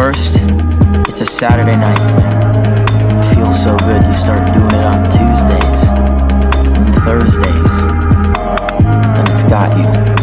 first, it's a Saturday night thing. It feels so good you start doing it on Tuesdays and Thursdays. and it's got you.